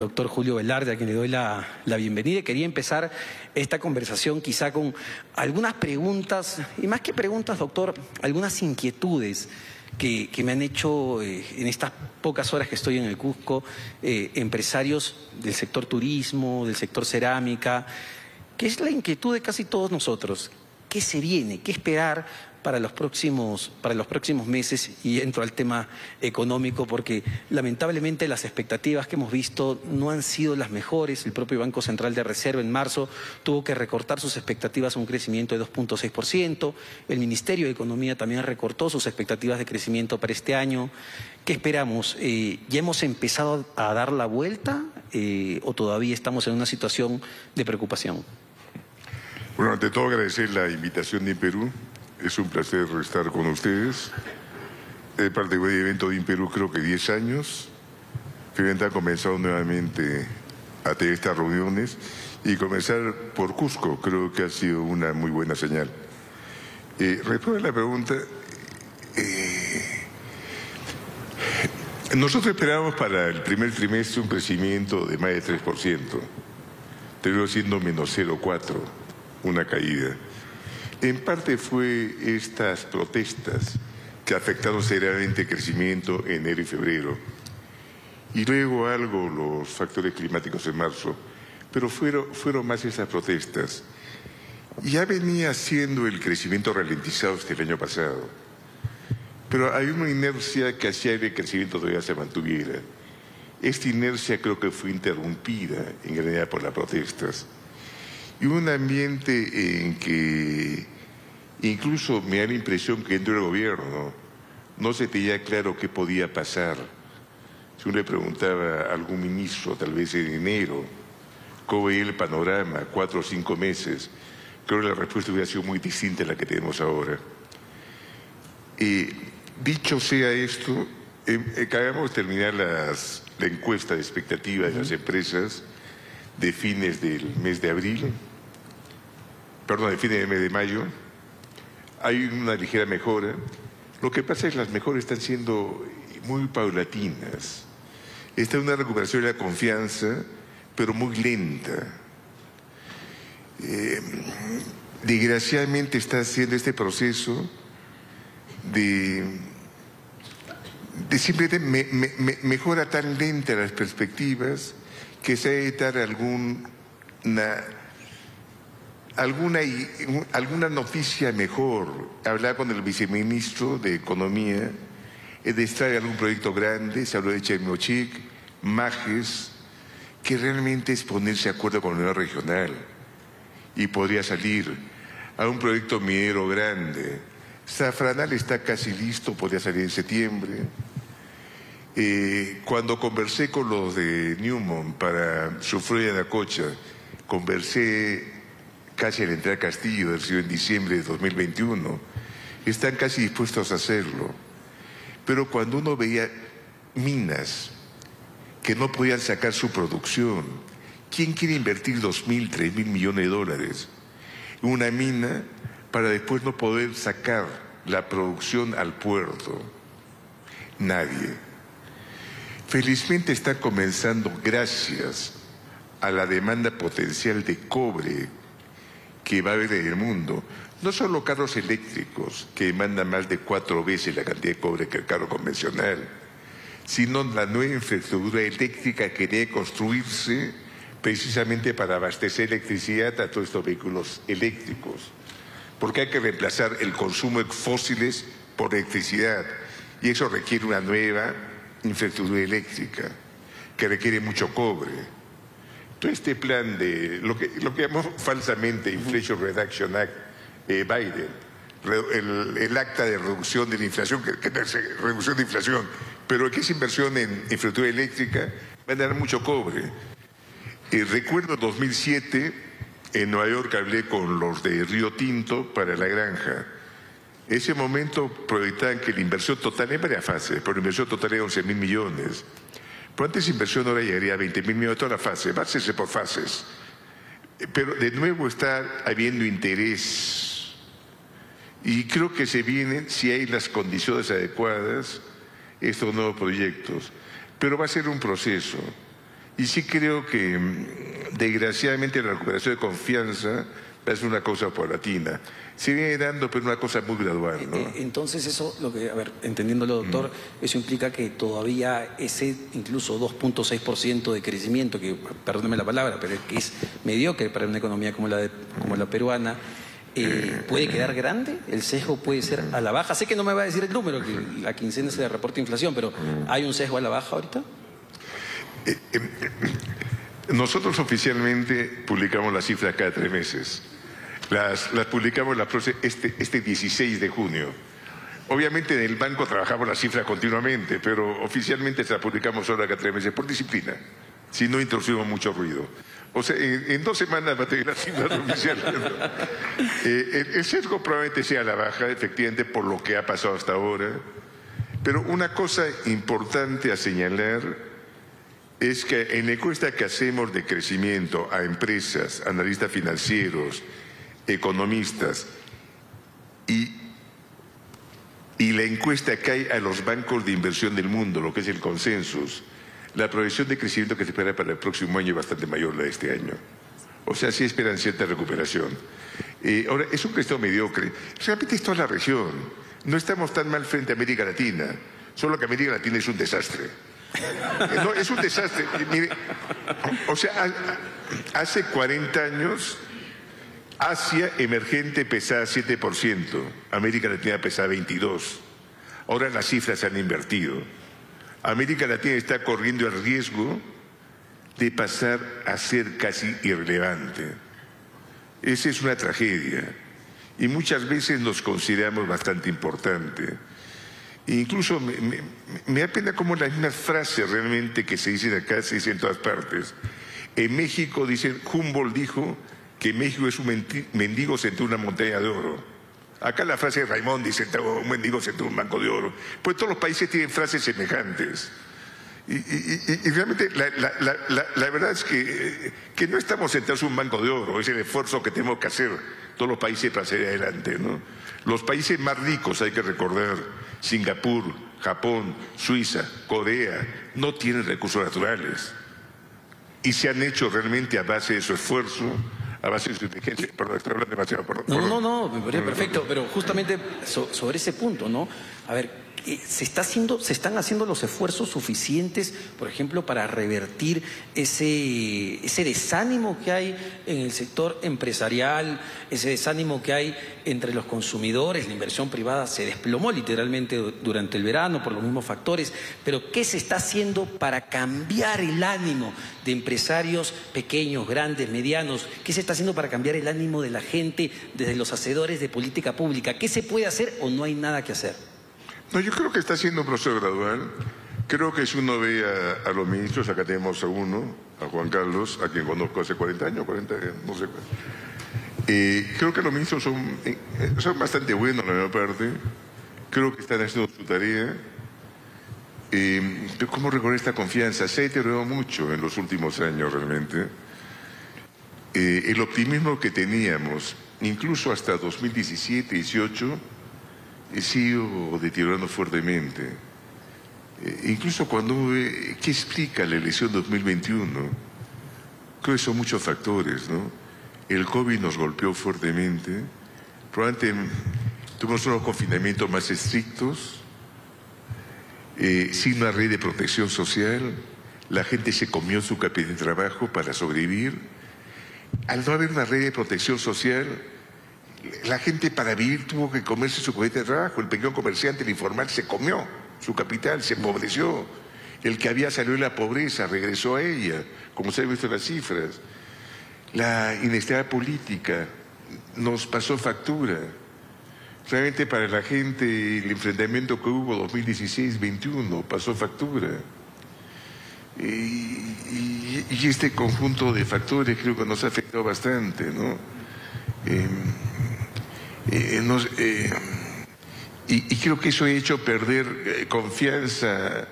doctor Julio Velarde, a quien le doy la, bienvenida. Quería empezar esta conversación quizá con algunas preguntas, y más que preguntas, doctor, algunas inquietudes que, me han hecho eh, en estas pocas horas que estoy en el Cusco eh, empresarios del sector turismo, del sector cerámica, que es la inquietud de casi todos nosotros. ¿Qué se viene? ¿Qué esperar para los próximos, para los próximos meses y entro al tema económico porque lamentablemente las expectativas que hemos visto no han sido las mejores. El propio Banco Central de Reserva en marzo tuvo que recortar sus expectativas a un crecimiento de 2.6%. El Ministerio de Economía también recortó sus expectativas de crecimiento para este año. ¿Qué esperamos? Eh, ¿Ya hemos empezado a dar la vuelta eh, o todavía estamos en una situación de preocupación? Bueno, ante todo agradecer la invitación de Perú es un placer estar con ustedes. He participado del evento de Imperú creo que 10 años. Finalmente ha comenzado nuevamente a tener estas reuniones y comenzar por Cusco creo que ha sido una muy buena señal. Eh, responde a la pregunta, eh, nosotros esperábamos para el primer trimestre un crecimiento de más de 3%, terminó siendo menos 0,4, una caída. En parte fue estas protestas que afectaron seriamente el crecimiento en enero y febrero. Y luego algo los factores climáticos en marzo. Pero fueron, fueron más esas protestas. Ya venía siendo el crecimiento ralentizado este el año pasado. Pero hay una inercia que hacía que el crecimiento todavía se mantuviera. Esta inercia creo que fue interrumpida en realidad por las protestas y un ambiente en que incluso me da la impresión que dentro del gobierno. No se tenía claro qué podía pasar. Si uno le preguntaba a algún ministro, tal vez en enero, cómo veía el panorama, cuatro o cinco meses, creo que la respuesta hubiera sido muy distinta a la que tenemos ahora. dicho sea esto, eh, acabamos de terminar las, la encuesta de expectativas de las empresas de fines del mes de abril perdón, de fin de de mayo, hay una ligera mejora. Lo que pasa es que las mejoras están siendo muy paulatinas. Está una recuperación de la confianza, pero muy lenta. Eh, desgraciadamente está haciendo este proceso de, de simplemente mejora tan lenta las perspectivas que se debe dar alguna alguna, alguna noticia mejor. Hablar con el viceministro de Economía, de extraer algún proyecto grande, se habló de Chemochic, Majes, que realmente es ponerse de acuerdo con la Unión Regional y podría salir a un proyecto minero grande. Safranal está casi listo, podría salir en septiembre. Eh, cuando conversé con los de Newmont para sufrir la cocha, conversé casi al entrar a Castillo, del en diciembre de 2021, están casi dispuestos a hacerlo. Pero cuando uno veía minas que no podían sacar su producción, ¿quién quiere invertir dos mil, tres mil millones de dólares en una mina para después no poder sacar la producción al puerto? Nadie. Felizmente está comenzando gracias a la demanda potencial de cobre que va a haber en el mundo. No solo carros eléctricos que demandan más de cuatro veces la cantidad de cobre que el carro convencional, sino la nueva infraestructura eléctrica que debe construirse precisamente para abastecer electricidad a todos estos vehículos eléctricos. Porque hay que reemplazar el consumo de fósiles por electricidad y eso requiere una nueva infraestructura eléctrica que requiere mucho cobre. Todo este plan de lo que, lo que llamó falsamente Inflation Reduction Act, eh, Biden, el, acta de reducción de la inflación, que, es reducción de inflación, pero que es inversión en infraestructura eléctrica, va a dar mucho cobre. Eh, recuerdo 2007, en Nueva York hablé con los de Río Tinto para la granja. Ese momento proyectaban que la inversión total, en varias fases, pero la inversión total era 11 mil millones. Pero antes inversión ahora llegaría a 20 mil millones toda la fase, a por fases. Pero de nuevo está habiendo interés. Y creo que se vienen, si hay las condiciones adecuadas, estos nuevos proyectos. Pero va a ser un proceso. Y sí creo que, mm, desgraciadamente, la recuperación de confianza es una cosa paulatina. Se viene dando, pero una cosa muy gradual. ¿no? Eh, entonces eso, lo que, a ver, entendiéndolo, doctor, mm. eso implica que todavía ese incluso 2.6% de crecimiento, que, perdóneme la palabra, pero que es mediocre para una economía como la, de, como la peruana, eh, ¿puede quedar grande? ¿El sesgo puede ser a la baja? Sé que no me va a decir el número, que la quincena se reporte de inflación, pero mm. ¿hay un sesgo a la baja ahorita? Eh, nosotros oficialmente publicamos las cifras cada tres meses. Las, publicamos la, este, este 16 de junio. Obviamente en el banco trabajamos las cifras continuamente, pero oficialmente se las publicamos ahora cada tres meses por disciplina, si no introducimos mucho ruido. O sea, en, dos semanas va a tener las cifras oficiales. Eh, el, el sesgo probablemente sea la baja, efectivamente, por lo que ha pasado hasta ahora. Pero una cosa importante a señalar es que en la encuesta que hacemos de crecimiento a empresas, analistas financieros, economistas y, y la encuesta que hay a los bancos de inversión del mundo, lo que es el consensus, la proyección de crecimiento que se espera para el próximo año es bastante mayor la de este año. O sea, sí esperan cierta recuperación. Eh, ahora, es un crecimiento mediocre. Realmente es toda la región. No estamos tan mal frente a América Latina, solo que América Latina es un desastre. No, es un desastre. O sea, hace 40 años Asia emergente pesaba 7%, América Latina pesaba 22%. Ahora las cifras se han invertido. América Latina está corriendo el riesgo de pasar a ser casi irrelevante. Esa es una tragedia. Y muchas veces nos consideramos bastante importante. incluso me, da pena como las mismas frases realmente que se dicen acá se dicen en todas partes. En México dicen, Humboldt dijo, que México es un mendigo sentado en una montaña de oro. Acá la frase de Raimond dice, un mendigo sentado en un banco de oro. Pues todos los países tienen frases semejantes. Y, realmente la, verdad es que, que, no estamos sentados en un banco de oro, es el esfuerzo que tenemos que hacer todos los países para salir adelante. ¿no? Los países más ricos, hay que recordar, Singapur, Japón, Suiza, Corea, no tienen recursos naturales. Y se han hecho realmente a base de su esfuerzo a base de su inteligencia. Perdón, estoy hablando demasiado. No, no, no, me parece perfecto, pero justamente sobre ese punto, ¿no? A ver, se, está haciendo, se están haciendo los esfuerzos suficientes, por ejemplo, para revertir ese, ese desánimo que hay en el sector empresarial, ese desánimo que hay entre los consumidores, la inversión privada se desplomó literalmente durante el verano por los mismos factores, pero ¿qué se está haciendo para cambiar el ánimo de empresarios pequeños, grandes, medianos? ¿Qué se está haciendo para cambiar el ánimo de la gente desde los hacedores de política pública? ¿Qué se puede hacer o no hay nada que hacer? No, yo creo que está siendo un proceso gradual. Creo que si uno ve a, los ministros, acá tenemos a uno, a Juan Carlos, a quien conozco hace 40 años, 40, no sé. Eh, creo que los ministros son, eh, son bastante buenos, la mayor parte. Creo que están haciendo su tarea. Eh, ¿Cómo recordar esta confianza? Se ha deteriorado mucho en los últimos años realmente. Eh, el optimismo que teníamos, incluso hasta 2017-18, sido deteriorando fuertemente. Eh, incluso cuando ve, ¿qué explica la elección 2021? Creo que son muchos factores, ¿no? El COVID nos golpeó fuertemente, probablemente tuvimos unos confinamientos más estrictos, eh, sin una red de protección social, la gente se comió su capital de trabajo para sobrevivir. Al no haber una red de protección social, la gente para vivir tuvo que comerse su cohete de trabajo. El pequeño comerciante, el informal, se comió su capital, se empobreció. El que había salido de la pobreza regresó a ella, como se ha visto en las cifras. La inestabilidad política nos pasó factura. Realmente para la gente el enfrentamiento que hubo 2016-21 pasó factura. Y, este conjunto de factores creo que nos ha afectado bastante, ¿no? Em, eh, eh, y, creo que eso ha hecho perder eh, confianza,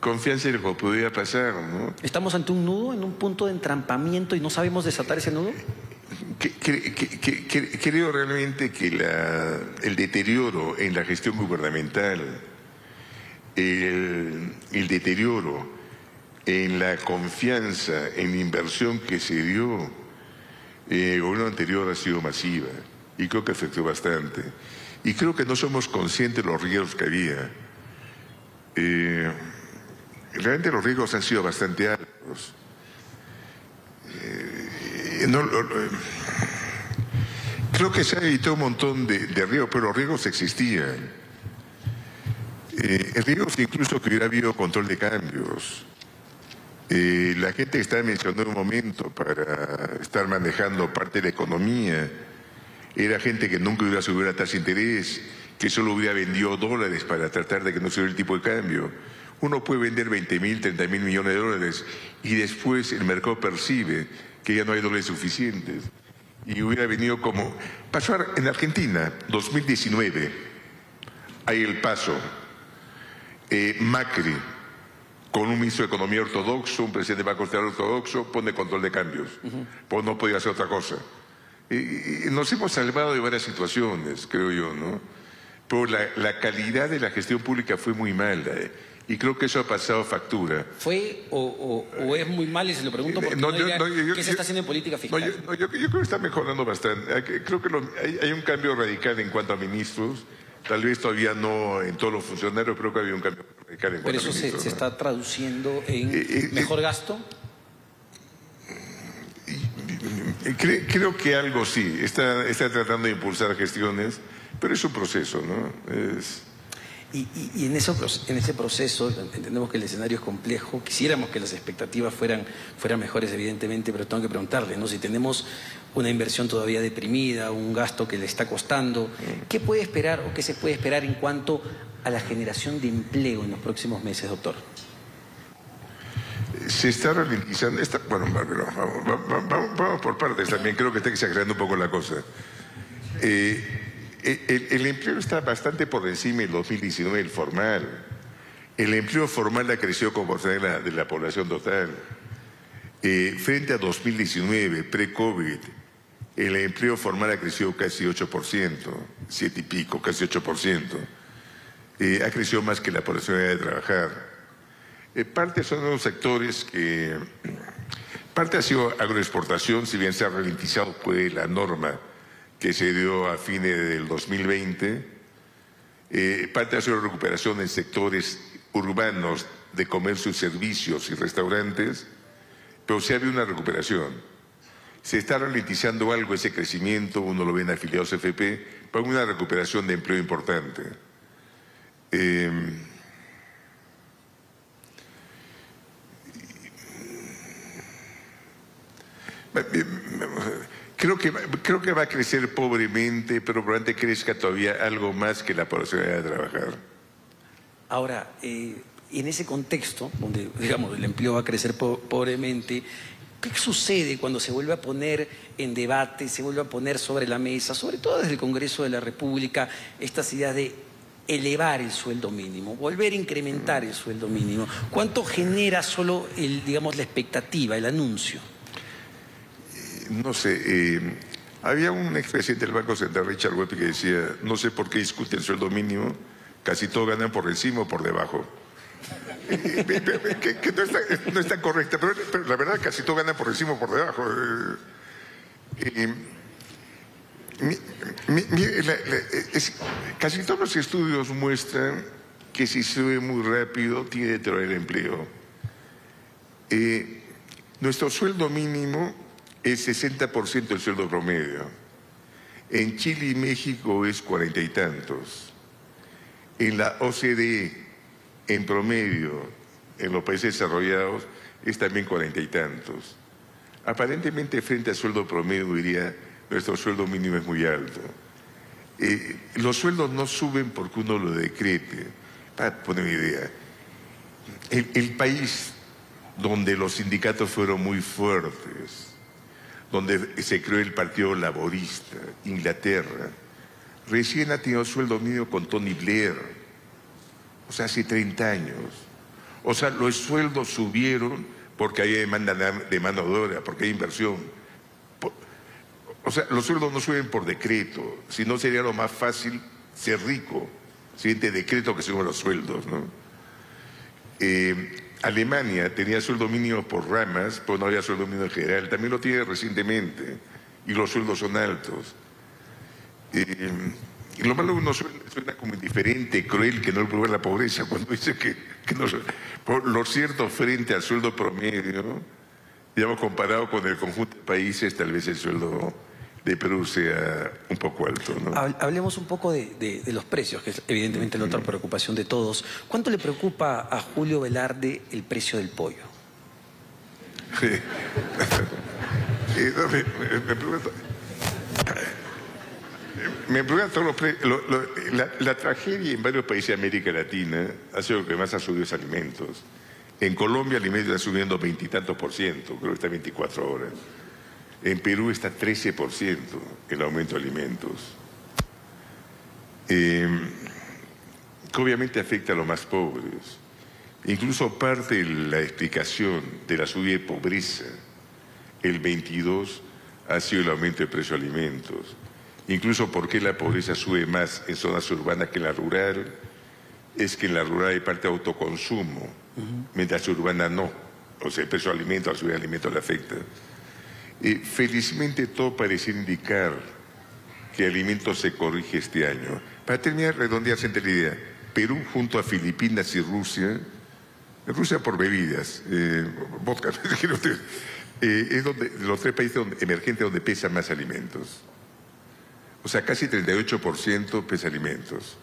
confianza en lo que podría pasar. ¿no? ¿Estamos ante un nudo, en un punto de entrampamiento y no sabemos desatar ese nudo? creo realmente que el deterioro en la gestión gubernamental, el, deterioro, en la confianza en inversión que se dio eh, el gobierno anterior ha sido masiva y creo que afectó bastante. Y creo que no somos conscientes de los riesgos que había. Eh, realmente los riesgos han sido bastante altos. Eh, creo que se ha evitado un montón de, riesgos, pero los riesgos existían. Eh, el riesgo incluso que hubiera habido control de cambios. La gente está mencionando un momento para estar manejando parte de la economía. Era gente que nunca hubiera subido la tasa de interés, que solo hubiera vendido dólares para tratar de que no subiera el tipo de cambio. Uno puede vender 20 mil, 30 mil millones de dólares y después el mercado percibe que ya no hay dólares suficientes. Y hubiera venido como... Pasó en Argentina, 2019, hay el paso. Eh, Macri, con un ministro de Economía ortodoxo, un presidente de Banco Central ortodoxo, pone control de cambios. Pues no podía hacer otra cosa. Y, nos hemos salvado de varias situaciones, creo yo, ¿no? Pero la, calidad de la gestión pública fue muy mala. ¿eh? Y creo que eso ha pasado factura. ¿Fue o, es muy mal? Y se lo pregunto porque no, ¿qué se está haciendo en política fiscal? Yo, creo que está mejorando bastante. Creo que hay, un cambio radical en cuanto a ministros. Tal vez todavía no en todos los funcionarios, creo que había un cambio radical en ¿Pero eso se, se, está traduciendo en eh, eh, mejor gasto? Creo, que algo sí. Está, está tratando de impulsar gestiones, pero es un proceso, ¿no? Es... Y, en, eso, en ese proceso entendemos que el escenario es complejo, quisiéramos que las expectativas fueran, fueran mejores evidentemente, pero tengo que preguntarle, ¿no? si tenemos una inversión todavía deprimida, un gasto que le está costando, ¿qué puede esperar o qué se puede esperar en cuanto a la generación de empleo en los próximos meses, doctor? Se está ralentizando, bueno, vamos, por partes también, creo que está exagerando un poco la cosa. Eh, el, empleo está bastante por encima del 2019 el formal. El empleo formal ha crecido como porcentaje de la, población total. Eh, frente a 2019, pre-COVID, el empleo formal ha crecido casi 8%, 7 y pico, casi 8%. Eh, ha crecido más que la población de trabajar. Eh, parte son los sectores que... Parte ha sido agroexportación, si bien se ha ralentizado pues, la norma que se dio a fines del 2020, eh, parte de la recuperación en sectores urbanos de comercio y servicios y restaurantes, pero ha habido una recuperación. Se está ralentizando algo ese crecimiento, uno lo ve en afiliados FP, para una recuperación de empleo importante. Eh, Creo que, creo que va a crecer pobremente, pero probablemente crezca todavía algo más que la posibilidad de trabajar. Ahora, eh, en ese contexto, donde digamos el empleo va a crecer pobremente, ¿qué sucede cuando se vuelve a poner en debate, se vuelve a poner sobre la mesa, sobre todo desde el Congreso de la República, estas ideas de elevar el sueldo mínimo, volver a incrementar el sueldo mínimo? ¿Cuánto genera solo el, digamos, la expectativa, el anuncio? No sé, eh, había un expresidente del Banco Central, Richard Webb, que decía, no sé por qué discute el sueldo mínimo, casi todos ganan por encima o por debajo. que, no, está, correcta, pero, la verdad casi todos ganan por encima o por debajo. Eh, casi todos los estudios muestran que si sube muy rápido tiene que traer empleo. Eh, nuestro sueldo mínimo es 60% del sueldo promedio. En Chile y México es cuarenta y tantos. En la OCDE, en promedio, en los países desarrollados, es también cuarenta y tantos. Aparentemente, frente al sueldo promedio, diría, nuestro sueldo mínimo es muy alto. Eh, los sueldos no suben porque uno lo decrete. Para poner una idea, el país donde los sindicatos fueron muy fuertes, donde se creó el Partido Laborista, Inglaterra. Recién ha tenido sueldo mínimo con Tony Blair, o sea, hace 30 años. O sea, los sueldos subieron porque hay demanda de mano de obra, porque hay inversión. O sea, los sueldos no suben por decreto, si no sería lo más fácil ser rico, siguiente decreto que suben los sueldos, ¿no? Eh, Alemania tenía sueldo mínimo por ramas, pero no había sueldo mínimo en general. También lo tiene recientemente y los sueldos son altos. Eh, y lo malo uno suena, como indiferente, cruel, que no prueba la pobreza cuando dice que, no, por lo cierto frente al sueldo promedio, digamos comparado con el conjunto de países, tal vez el sueldo de Perú sea un poco alto. ¿no? Hablemos un poco de, los precios, que es evidentemente la otra preocupación de todos. ¿Cuánto le preocupa a Julio Velarde el precio del pollo? Sí. me, preocupa, todos los precios. la, tragedia en varios países de América Latina ha sido que más ha subido los alimentos. En Colombia el alimento está subiendo veintitantos por ciento, creo que está 24 horas. En Perú está 13% el aumento de alimentos. Eh, que obviamente afecta a los más pobres. Incluso parte de la explicación de la subida de pobreza, el 22, ha sido el aumento de precio de alimentos. Incluso porque la pobreza sube más en zonas urbanas que en la rural, es que en la rural hay parte de autoconsumo, mientras en urbana no. O sea, el precio de alimentos, la subida de alimentos le afecta felizmente todo parece indicar que alimentos se corrige este año. Para terminar, redondearse entre la idea, Perú junto a Filipinas y Rusia, Rusia por bebidas, eh, vodka, eh, es donde, los tres países emergentes donde pesan más alimentos. O sea, casi 38% pesa alimentos.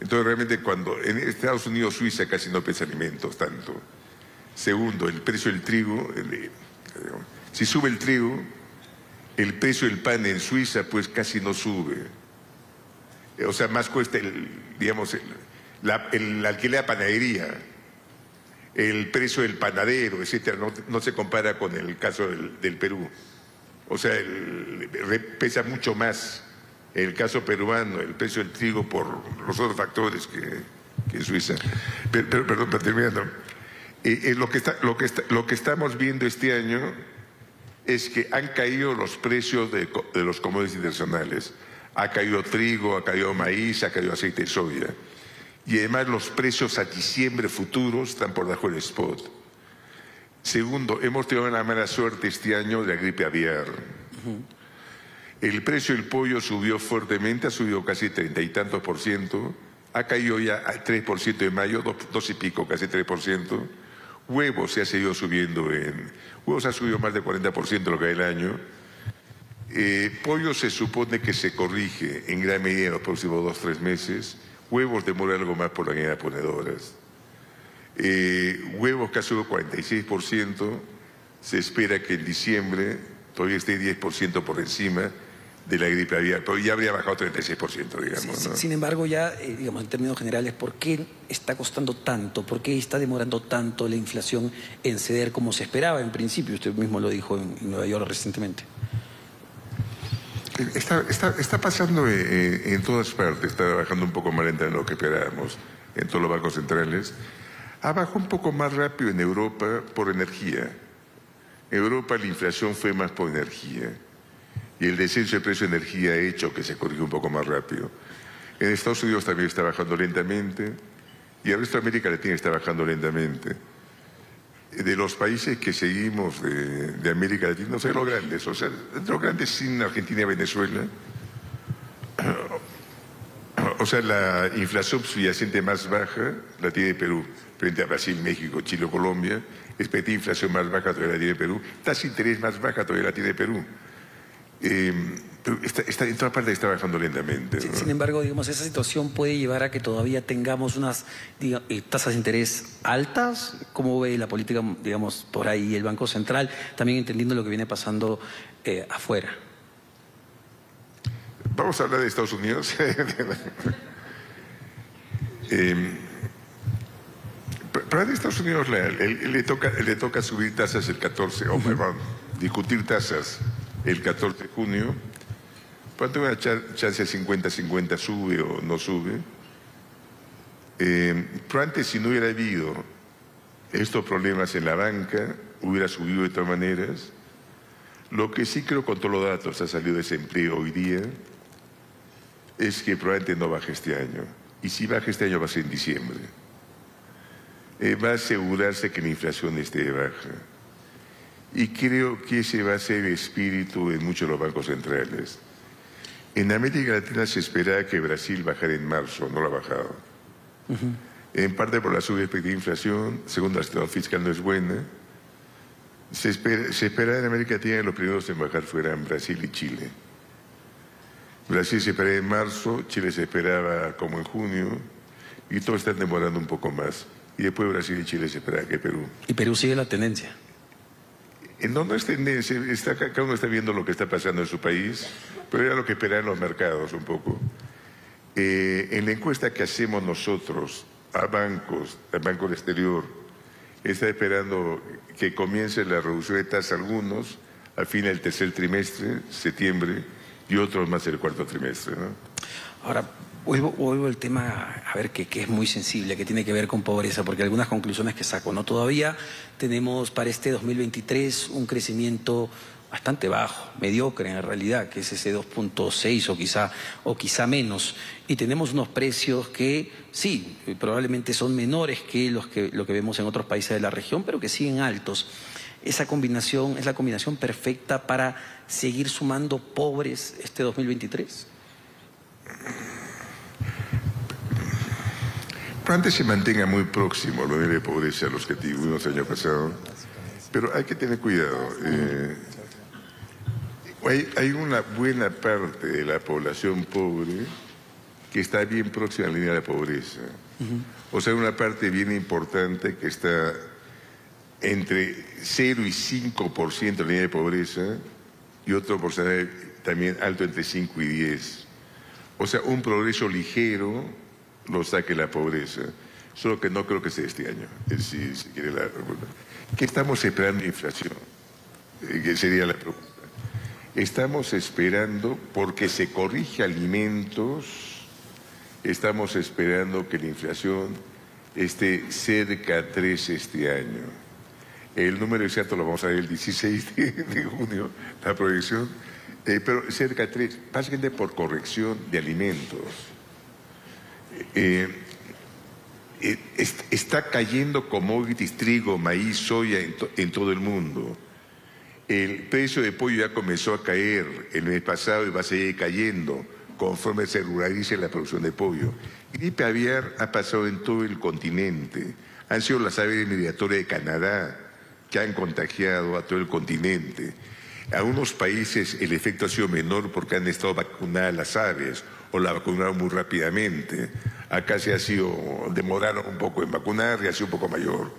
Entonces, realmente, cuando en Estados Unidos, Suiza casi no pesa alimentos tanto. Segundo, el precio del trigo, si sube el trigo, el precio del pan en Suiza pues casi no sube. O sea, más cuesta el, digamos, el, alquiler de panadería, el precio del panadero, etcétera, no, se compara con el caso del, Perú. O sea, pesa mucho más el caso peruano, el precio del trigo por los otros factores que, en Suiza. Pero, perdón, para terminando. Eh, eh, que que lo que estamos viendo este año es que han caído los precios de, los commodities internacionales. Ha caído trigo, ha caído maíz, ha caído aceite de soya. Y además los precios a diciembre futuros están por debajo del spot. Segundo, hemos tenido una mala suerte este año de la gripe aviar. El precio del pollo subió fuertemente, ha subido casi treinta y tantos por ciento. Ha caído ya al 3% de mayo, dos, y pico, casi 3%. Huevos se ha seguido subiendo en... Huevos ha subido más del 40% lo que hay el año. Eh, pollo se supone que se corrige en gran medida en los próximos dos tres meses. Huevos demora algo más por la guía de ponedoras. Eh, huevos que ha subido 46%. Se espera que en diciembre todavía esté 10% por encima de la gripe aviar, pero ya habría bajado 36%, digamos. Sin embargo, ya, eh, digamos, en términos generales, ¿por qué está costando tanto? ¿Por qué está demorando tanto la inflación en ceder como se esperaba en principio? Usted mismo lo dijo en, Nueva York recientemente. Está, pasando en, en, todas partes, está bajando un poco más lenta de lo que esperábamos en todos los bancos centrales. Ha bajado un poco más rápido en Europa por energía. En Europa la inflación fue más por energía y el descenso de precio de energía ha hecho que se corrija un poco más rápido. En Estados Unidos también está bajando lentamente y el resto de América Latina está bajando lentamente. De los países que seguimos de, América Latina, no sé los grandes, o sea, los grandes sin Argentina y Venezuela, o sea, la inflación subyacente más baja la tiene Perú, frente a Brasil, México, Chile Colombia, expectativa de inflación más baja todavía la tiene Perú, tasa de interés más baja todavía la tiene Perú. Eh, está, en toda parte está bajando lentamente. Sin embargo, digamos, esa situación puede llevar a que todavía tengamos unas eh, tasas de interés altas. ¿Cómo ve la política, digamos, por ahí el Banco Central? También entendiendo lo que viene pasando eh, afuera. Vamos a hablar de Estados Unidos. para Estados Unidos le, toca, le toca subir tasas el 14, o perdón, discutir tasas el 14 de junio. ¿Cuánto una chance 50-50 sube o no sube? Eh, pero antes, si no hubiera habido estos problemas en la banca, hubiera subido de todas maneras. Lo que sí creo con todos los datos ha salido desempleo hoy día es que probablemente no baje este año. Y si baja este año va a ser en diciembre. eh, va a asegurarse que la inflación esté baja. Y creo que ese va a ser el espíritu en muchos de los bancos centrales. En América Latina se esperaba que Brasil bajara en marzo, no lo ha bajado. En parte por la subexpectativa de inflación, segundo la situación fiscal no es buena. Se, espera, se esperaba en América Latina que los primeros en bajar fueran Brasil y Chile. Brasil se esperaba en marzo, Chile se esperaba como en junio, y todo está demorando un poco más. Y después Brasil y Chile se esperaba que Perú. Y Perú sigue la tendencia. Es tendencia, está, cada uno está viendo lo que está pasando en su país, pero era lo que esperaban los mercados un poco. Eh, en la encuesta que hacemos nosotros a bancos, al banco del exterior, está esperando que comience la reducción de tasas algunos al fin del tercer trimestre, septiembre, y otros más el cuarto trimestre. ¿no? Ahora, vuelvo, al tema, a ver, que, que, es muy sensible, que tiene que ver con pobreza, porque algunas conclusiones que saco, ¿no? Todavía tenemos para este 2023 un crecimiento bastante bajo, mediocre en realidad, que es ese 2.6 o quizá, o quizá menos. Y tenemos unos precios que sí, probablemente son menores que, los que lo que vemos en otros países de la región, pero que siguen altos. Esa combinación es la combinación perfecta para seguir sumando pobres este 2023. Antes se mantenga muy próximo lo nivel de pobreza a los que tuvimos el año pasado, pero hay que tener cuidado. Eh, hay, hay, una buena parte de la población pobre que está bien próxima a la línea de la pobreza. O sea, una parte bien importante que está entre 0 y 5% de la línea de pobreza y otro porcentaje también alto entre 5 y 10. O sea, un progreso ligero lo saque la pobreza. Solo que no creo que sea este año, si, si quiere la ¿Qué estamos esperando inflación? Eh, que sería la pregunta. Estamos esperando, porque se corrige alimentos, estamos esperando que la inflación esté cerca a 3 este año. El número exacto lo vamos a ver el 16 de, junio, la proyección, eh, pero cerca de 3, básicamente por corrección de alimentos. Eh, eh, está cayendo commodities, trigo, maíz, soya en, todo el mundo. El precio de pollo ya comenzó a caer el mes pasado y va a seguir cayendo conforme se regularice la producción de pollo. Gripe aviar ha pasado en todo el continente. Han sido las aves migratorias de Canadá que han contagiado a todo el continente. A unos países el efecto ha sido menor porque han estado vacunadas las aves o la vacunaron muy rápidamente. Acá se ha sido, demoraron un poco en vacunar y ha sido un poco mayor.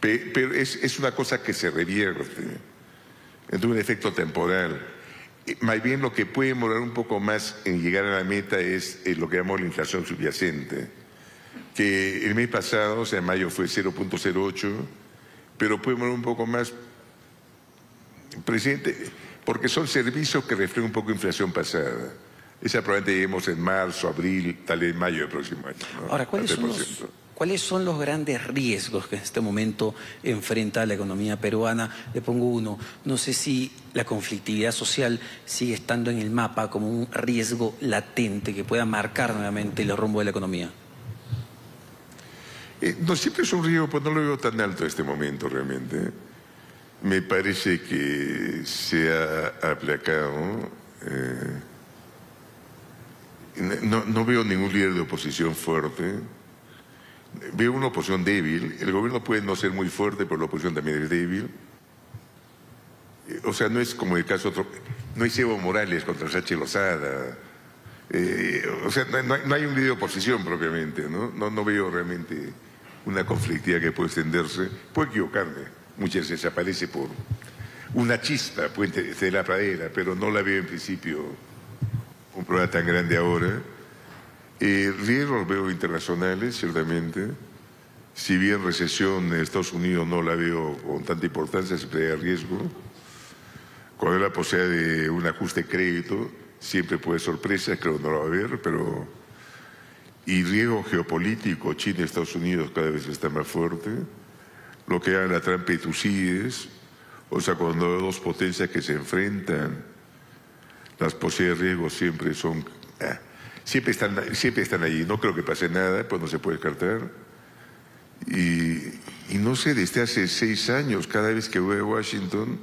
Pero es, una cosa que se revierte. Entonces un efecto temporal. Más bien lo que puede demorar un poco más en llegar a la meta es eh, lo que llamamos la inflación subyacente, que el mes pasado, o sea, en mayo fue 0.08, pero puede demorar un poco más, presidente, porque son servicios que reflejan un poco inflación pasada. Esa probablemente lleguemos en marzo, abril, tal vez mayo del próximo año. Ahora, ¿cuáles son, los, ¿cuáles son, los, grandes riesgos que en este momento enfrenta la economía peruana? Le pongo uno. No sé si la conflictividad social sigue estando en el mapa como un riesgo latente que pueda marcar nuevamente el rumbo de la economía. Eh, no, siempre es un riesgo, pues no lo veo tan alto en este momento realmente. Me parece que se ha aplacado. Eh, no, no, veo ningún líder de oposición fuerte. Veo una oposición débil. El gobierno puede no ser muy fuerte, pero la oposición también es débil. O sea, no es como el caso otro. No hay Evo Morales contra Sachi Lozada. Eh, o sea, no, hay un líder de oposición propiamente. ¿no? No, no veo realmente una conflictividad que puede extenderse. Puedo equivocarme. Muchas veces aparece por una chispa, puente de la pradera, pero no la veo en principio un problema tan grande ahora. Eh, riesgos veo internacionales, ciertamente. Si bien recesión en Estados Unidos no la veo con tanta importancia, siempre hay riesgo. Cuando la posibilidad de un ajuste de crédito, siempre puede sorpresa, creo que no lo va a haber, pero... Y riesgo geopolítico, China y Estados Unidos cada vez está más fuerte. Lo que haga la trampa y Tucídides, o sea, cuando hay dos potencias que se enfrentan, las posibilidades de riesgo siempre son... Ah, siempre, están, siempre están allí. No creo que pase nada, pues no se puede descartar. Y, y no sé, desde hace seis años, cada vez que voy a Washington,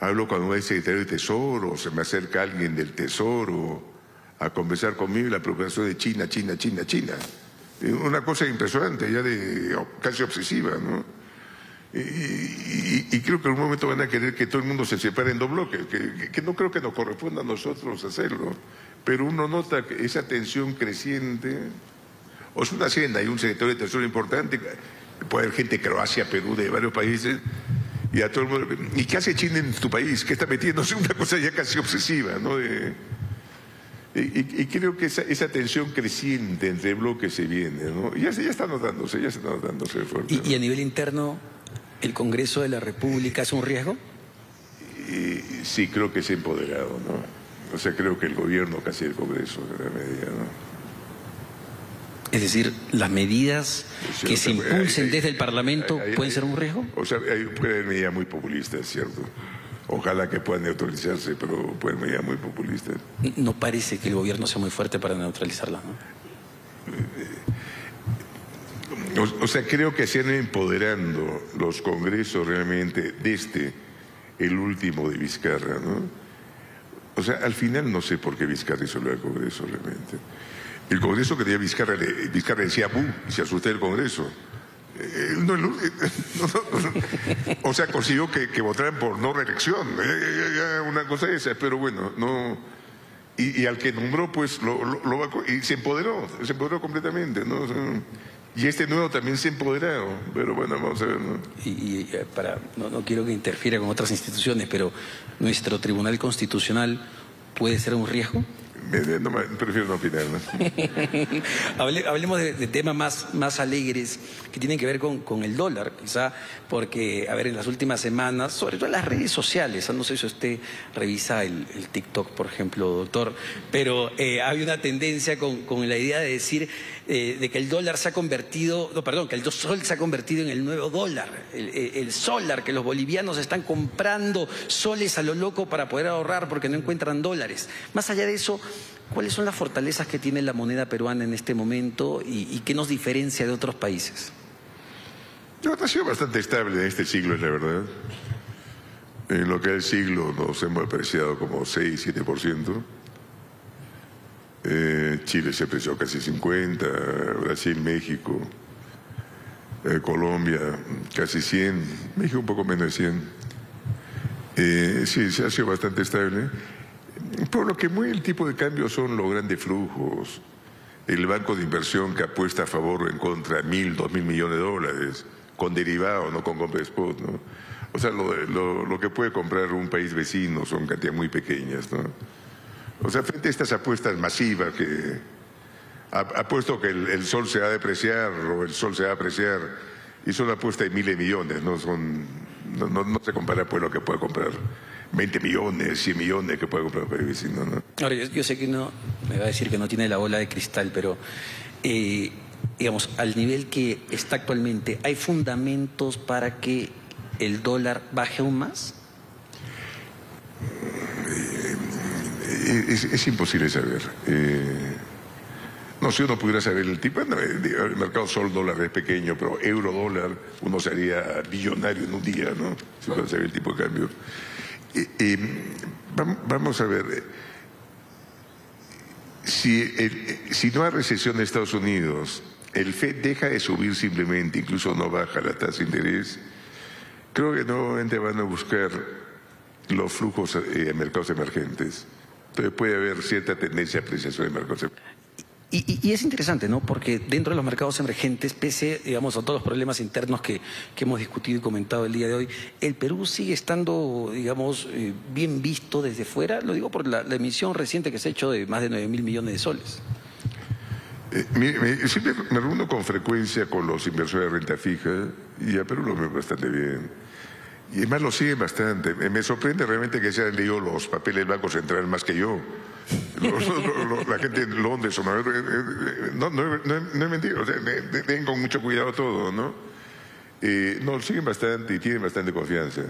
hablo con un secretario de Tesoro, se me acerca alguien del Tesoro a conversar conmigo la preocupación de China, China, China, China. Una cosa impresionante, ya de casi obsesiva, ¿no? Y, creo que en un momento van a querer que todo el mundo se separe en dos bloques, que, no creo que nos corresponda a nosotros hacerlo, pero uno nota esa tensión creciente, o es una hacienda, hay un secretario de tesoro importante, puede haber gente de Croacia, Perú, de varios países, y a todo el mundo, ¿y qué hace China en tu país? ¿Qué está metiéndose? Una cosa ya casi obsesiva, ¿no? y, creo que esa, tensión creciente entre bloques se viene, ¿no? Ya, ya está notándose, ya está notándose fuerte. ¿Y, a nivel interno, el Congreso de la República es un riesgo? sí, creo que ha empoderado, ¿no? O sea, creo que el gobierno casi el Congreso, de la medida, ¿no? Es decir, las medidas que se impulsen desde el Parlamento pueden ser un riesgo. O sea, hay, puede haber medidas muy populistas, ¿cierto? Ojalá que puedan neutralizarse, pero pueden haber medidas muy populistas. No parece que el gobierno sea muy fuerte para neutralizarlas, ¿no? O, sea, creo que se han empoderando los congresos realmente desde el último de Vizcarra, ¿no? O sea, al final no sé por qué Vizcarra hizo el Congreso realmente. El Congreso que tenía Vizcarra, Vizcarra decía ¡bum! y se asusté el Congreso. Eh, o sea, consiguió que, votaran por no reelección. Eh, una cosa esa, pero bueno, no. Y, al que nombró, pues lo, lo, y se empoderó, se empoderó completamente. ¿no? Y este nuevo también se ha empoderado, pero bueno, vamos a ver. ¿no? Y, eh, para, no, no quiero que interfiera con otras instituciones, pero nuestro Tribunal Constitucional puede ser un riesgo. No, prefiero no opinar. hablemos de, temas más, más alegres que tienen que ver con, el dólar, quizá porque, a ver, en las últimas semanas, sobre todo en las redes sociales, no sé si usted revisa el, TikTok, por ejemplo, doctor, pero eh, hay una tendencia con, la idea de decir eh, de que el dólar se ha convertido, no, perdón, que el sol se ha convertido en el nuevo dólar, el, el solar, que los bolivianos están comprando soles a lo loco para poder ahorrar porque no encuentran dólares. Más allá de eso, ¿Cuáles son las fortalezas que tiene la moneda peruana en este momento y, qué nos diferencia de otros países? ha sido bastante estable en este siglo, es la verdad. En lo que es el siglo nos hemos apreciado como 6, 7%. Eh, Chile se apreció casi 50, Brasil, México, eh, Colombia casi 100, México un poco menos de 100. Eh, sí, se ha sido bastante estable. Por lo que mueve el tipo de cambio son los grandes flujos. El banco de inversión que apuesta a favor o en contra mil, dos mil millones de dólares, con derivado, no con compra spot, ¿no? O sea, lo, que puede comprar un país vecino son cantidades muy pequeñas, ¿no? O sea, frente a estas apuestas masivas que ha, puesto que el, sol se va a depreciar o el sol se va a apreciar, y son apuestas de miles de millones, ¿no? Son, no, no se compara pues lo que puede comprar 20 millones, 100 millones que puede comprar un vecino. ¿no? Ahora, yo, sé que no, me va a decir que no tiene la bola de cristal, pero eh, digamos, al nivel que está actualmente, ¿hay fundamentos para que el dólar baje aún más? Eh, es, imposible saber. Eh, no, si uno pudiera saber el tipo, el mercado sol dólar es pequeño, pero euro dólar uno sería billonario en un día, ¿no? Si puede saber el tipo de cambio vamos a ver, eh, si, si no hay recesión en Estados Unidos, el FED deja de subir simplemente, incluso no baja la tasa de interés, creo que nuevamente van a buscar los flujos eh, en mercados emergentes. Entonces puede haber cierta tendencia a apreciación de mercados emergentes. Y, es interesante, ¿no? Porque dentro de los mercados emergentes, pese, digamos, a todos los problemas internos que, hemos discutido y comentado el día de hoy, el Perú sigue estando, digamos, eh, bien visto desde fuera. Lo digo por la, emisión reciente que se ha hecho de más de 9 mil millones de soles. Eh, me, siempre me reúno con frecuencia con los inversores de renta fija y a Perú lo veo bastante bien. Y además lo siguen bastante. Me sorprende realmente que se hayan leído los papeles del Banco Central más que yo la gente en Londres o eh, eh, no, no, no, es mentira, o sea, den con mucho cuidado todo, ¿no? Eh, no, siguen bastante y tienen bastante confianza.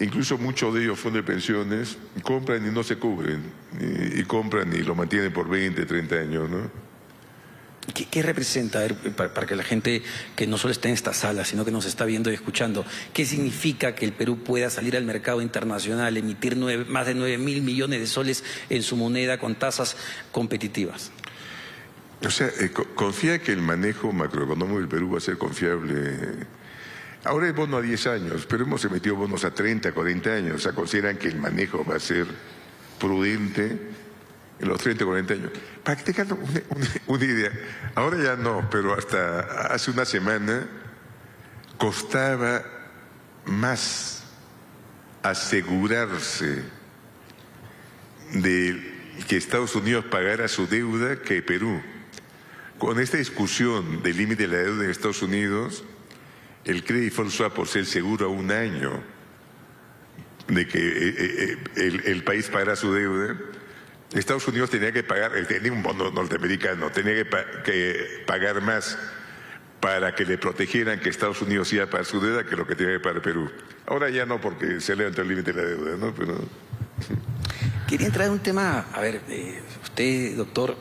Incluso muchos de ellos, fondos de pensiones, compran y no se cubren, y, compran y lo mantienen por 20, 30 años, ¿no? ¿Qué, representa, a ver, para, que la gente que no solo está en esta sala, sino que nos está viendo y escuchando, qué significa que el Perú pueda salir al mercado internacional, emitir más de 9 mil millones de soles en su moneda con tasas competitivas? O sea, eh, confía que el manejo macroeconómico del Perú va a ser confiable. Ahora es bono a 10 años, pero hemos emitido bonos a 30, 40 años. O sea, consideran que el manejo va a ser prudente en los 30, 40 años. Para que tengan una, idea, ahora ya no, pero hasta hace una semana costaba más asegurarse de que Estados Unidos pagara su deuda que Perú. Con esta discusión del límite de la deuda en Estados Unidos, el credit default swap por ser seguro un año de que eh, eh, eh, el, país pagara su deuda, Estados Unidos tenía que pagar, tenía un bono norteamericano, tenía que, pagar más para que le protegieran que Estados Unidos iba a pagar su deuda que lo que tenía que pagar Perú. Ahora ya no, porque se levantó el límite de la deuda, ¿no? Pero... Quería entrar en un tema, a ver, usted, doctor,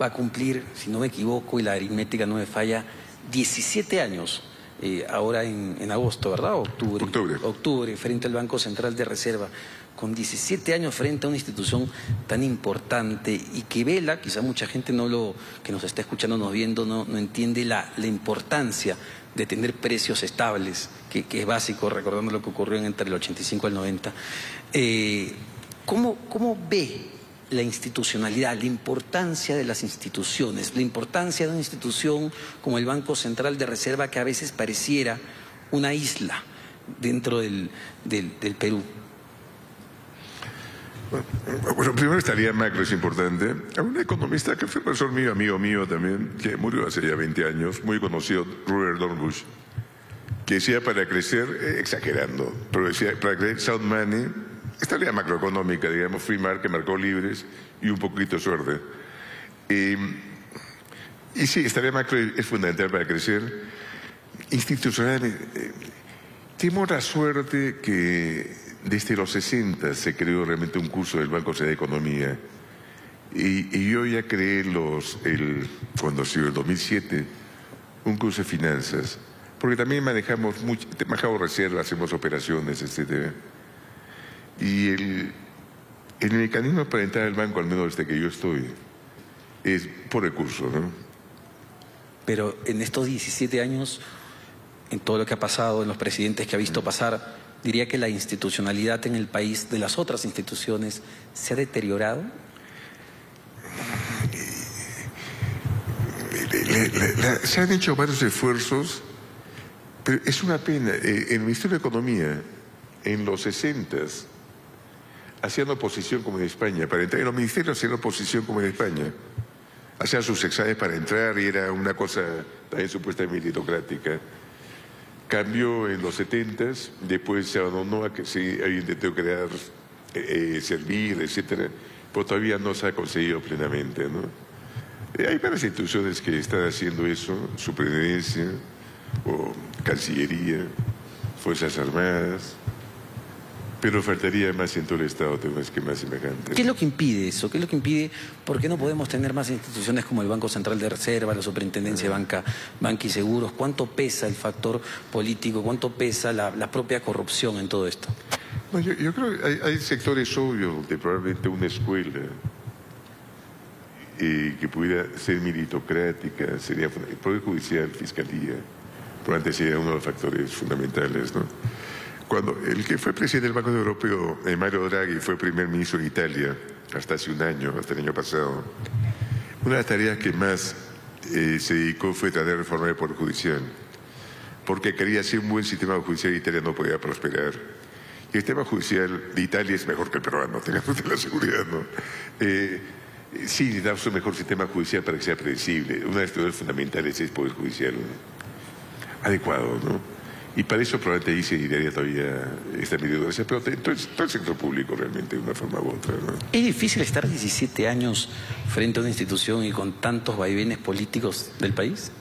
va a cumplir, si no me equivoco y la aritmética no me falla, 17 años eh, ahora en, agosto, ¿verdad? Octubre, octubre. Octubre, frente al Banco Central de Reserva, con 17 años frente a una institución tan importante y que vela, quizá mucha gente no lo, que nos está escuchando, nos viendo, no, no entiende la, la importancia de tener precios estables, que, es básico, recordando lo que ocurrió entre el 85 y el 90. Eh, ¿cómo, ¿Cómo ve la institucionalidad, la importancia de las instituciones, la importancia de una institución como el Banco Central de Reserva que a veces pareciera una isla dentro del, Perú. Bueno, primero estaría macro, es importante. Hay un economista que fue profesor mío, amigo mío también, que murió hace ya 20 años, muy conocido, Robert Dornbush, que decía para crecer, eh, exagerando, pero decía para crecer sound money estabilidad macroeconómica, digamos, free market, mercados libres y un poquito de suerte. y sí, estabilidad macro es fundamental para crecer. Institucional, eh, tenemos la suerte que desde los 60 se creó realmente un curso del Banco de Economía. Y, yo ya creé los, el, cuando ha sido el 2007, un curso de finanzas. Porque también manejamos, mucho, manejamos reservas, hacemos operaciones, etcétera. Y el, el mecanismo para entrar al banco, al menos desde que yo estoy, es por recursos, ¿no? Pero en estos 17 años, en todo lo que ha pasado, en los presidentes que ha visto pasar, diría que la institucionalidad en el país de las otras instituciones se ha deteriorado. se han hecho varios esfuerzos, pero es una pena. Eh, el Ministerio de Economía, en los 60 hacían oposición como en España. Para entrar en los ministerios hacían oposición como en España. Hacían sus exámenes para entrar y era una cosa también supuestamente meritocrática. Cambió en los 70 después se abandonó a que sí había intentado crear, eh, eh, servir, etcétera, pero todavía no se ha conseguido plenamente. ¿no? Eh, hay varias instituciones que están haciendo eso, Superintendencia o Cancillería, Fuerzas Armadas, pero faltaría más en todo el Estado de un esquema semejante. ¿Qué es lo que impide eso? ¿Qué es lo que impide? ¿Por qué no podemos tener más instituciones como el Banco Central de Reserva, la Superintendencia de Banca, Banca y Seguros? ¿Cuánto pesa el factor político? ¿Cuánto pesa la, propia corrupción en todo esto? yo, creo que hay, sectores obvios de probablemente una escuela eh, que pudiera ser meritocrática, sería el Poder Judicial, Fiscalía, probablemente sería uno de los factores fundamentales, ¿no? Cuando el que fue presidente del Banco Europeo, eh, Mario Draghi, fue primer ministro de Italia hasta hace un año, hasta el año pasado, una de las tareas que más eh, se dedicó fue tratar de reformar el Poder Judicial, porque quería hacer un buen sistema judicial y Italia no podía prosperar. Y el sistema judicial de Italia es mejor que el peruano, tengamos la seguridad, ¿no? Eh, sí, necesitamos un mejor sistema judicial para que sea predecible. Una de las fundamentales es el Poder Judicial adecuado, ¿no? Y para eso probablemente ahí se idearía todavía esta medida, pero todo el, todo el sector público realmente, de una forma u otra. ¿Es difícil estar 17 años frente a una institución y con tantos vaivenes políticos del país?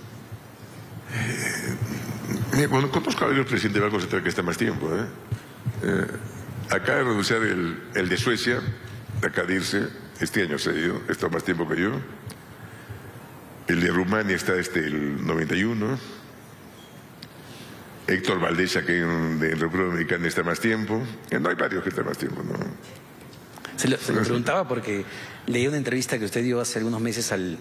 Eh, bueno, conozco a varios presidentes del Banco Central que está más tiempo. ¿eh? Eh, acaba de renunciar el, el, de Suecia, acaba de irse, este año se ha ido, está más tiempo que yo. El de Rumania está desde el 91. Héctor Valdés, que en República Dominicana está más tiempo. No hay varios que están más tiempo, ¿no? Se lo, preguntaba porque leí una entrevista que usted dio hace algunos meses al,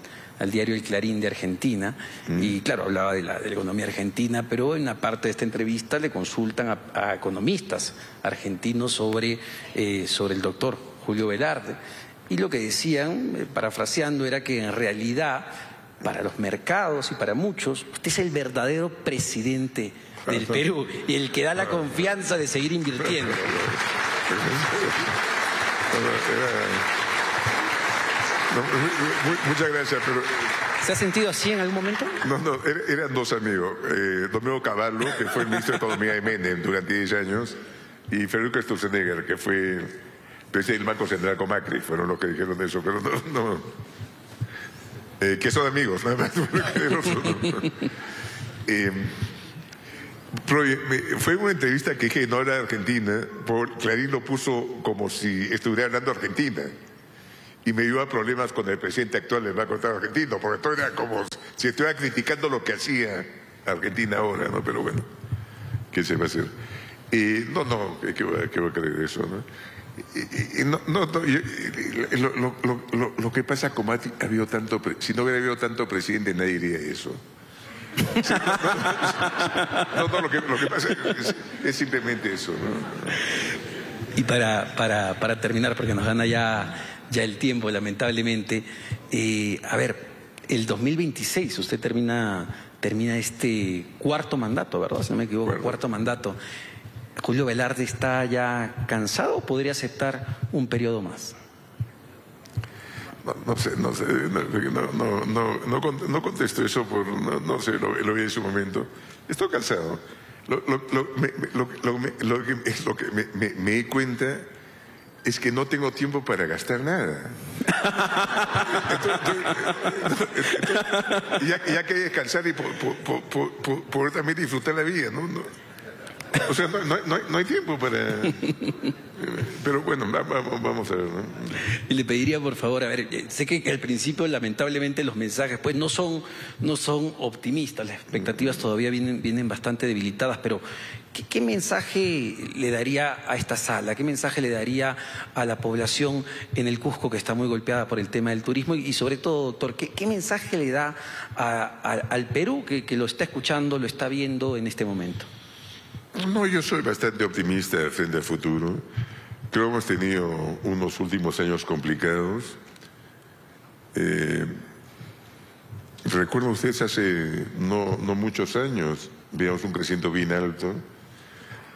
diario El Clarín de Argentina mm. y claro, hablaba de la, economía argentina, pero en una parte de esta entrevista le consultan a, economistas argentinos sobre, eh, sobre el doctor Julio Velarde. Y lo que decían, eh, parafraseando, era que en realidad para los mercados y para muchos, usted es el verdadero presidente del Perú y el que da la confianza de seguir invirtiendo. muchas gracias, pero... ¿Se ha sentido así en algún momento? No, no, er, eran dos amigos. Eh, Domingo Cavallo, que fue el ministro de Economía de Menem durante 10 años, y Federico Sturzenegger, que fue presidente del Banco Central con Macri, fueron los que dijeron eso, pero no... no eh, que son amigos, nada más. eh, fue una entrevista que dije no era Argentina, por Clarín lo puso como si estuviera hablando Argentina. Y me dio a problemas con el presidente actual del Banco Central Argentino, porque todo era como si estuviera criticando lo que hacía Argentina ahora, ¿no? Pero bueno, ¿qué se va a hacer? Y no, no, ¿qué, voy, a creer eso, no? No, no, lo, lo, que pasa como ha habido tanto, si no hubiera habido tanto presidente nadie diría eso. no, no, lo que, pasa es, simplemente eso. Y para, para, para, terminar, porque nos gana ya, ya el tiempo, lamentablemente, eh, a ver, el 2026 usted termina, termina este cuarto mandato, ¿verdad? Si no me equivoco, cuarto mandato. ¿Julio Velarde está ya cansado o podría aceptar un periodo más? No, sé, no sé, no, no, no, contesto eso por, no, sé, lo, vi en su momento. Estoy cansado. Lo, lo, lo que, lo que me, me, di cuenta es que no tengo tiempo para gastar nada. ya, ya, que descansar y poder también disfrutar la vida, ¿no? O sea, no, no, no, hay tiempo para... Pero bueno, vamos, a ver. Y le pediría, por favor, a ver, eh, sé que al principio lamentablemente los mensajes pues no son, no son optimistas, las expectativas todavía vienen, vienen bastante debilitadas, pero ¿qué, mensaje le daría a esta sala? ¿Qué mensaje le daría a la población en el Cusco que está muy golpeada por el tema del turismo? Y, sobre todo, doctor, ¿qué, mensaje le da al Perú que, que lo está escuchando, lo está viendo en este momento? No, yo soy bastante optimista frente al futuro. Creo que hemos tenido unos últimos años complicados. Eh, ustedes hace no, no muchos años, veíamos un crecimiento bien alto,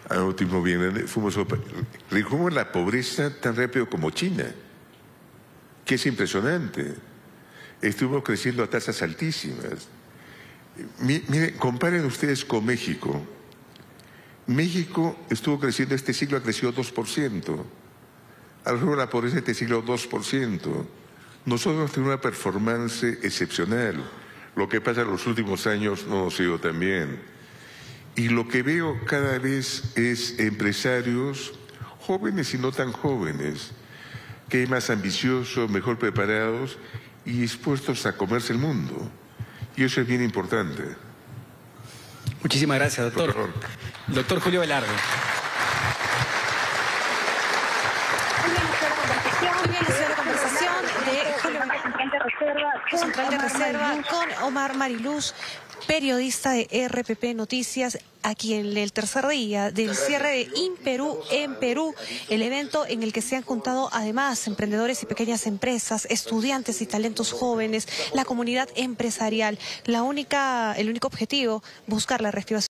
a último bien grande, fuimos la pobreza tan rápido como China, que es impresionante. Estuvo creciendo a tasas altísimas. Miren, comparen ustedes con México. México estuvo creciendo, este siglo ha crecido 2%. Alrededor de la pobreza este siglo 2%. Nosotros tenemos una performance excepcional. Lo que pasa en los últimos años no ha sido tan bien. Y lo que veo cada vez es empresarios jóvenes y no tan jóvenes, que hay más ambiciosos, mejor preparados y dispuestos a comerse el mundo. Y eso es bien importante. Muchísimas gracias, doctor. Doctor Julio Velarde. Central de Reserva con Omar Mariluz, periodista de RPP Noticias, aquí en el tercer día del cierre de Imperú en Perú, el evento en el que se han juntado además emprendedores y pequeñas empresas, estudiantes y talentos jóvenes, la comunidad empresarial. La única, el único objetivo, buscar la reactivación